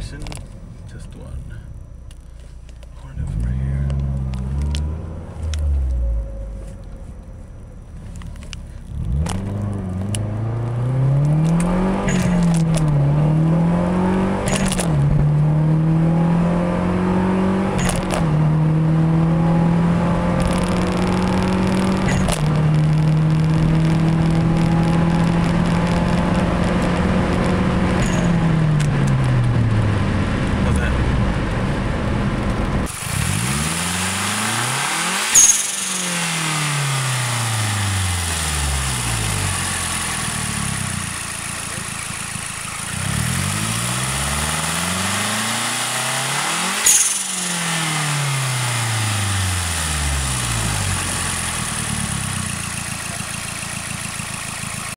just one. Horn of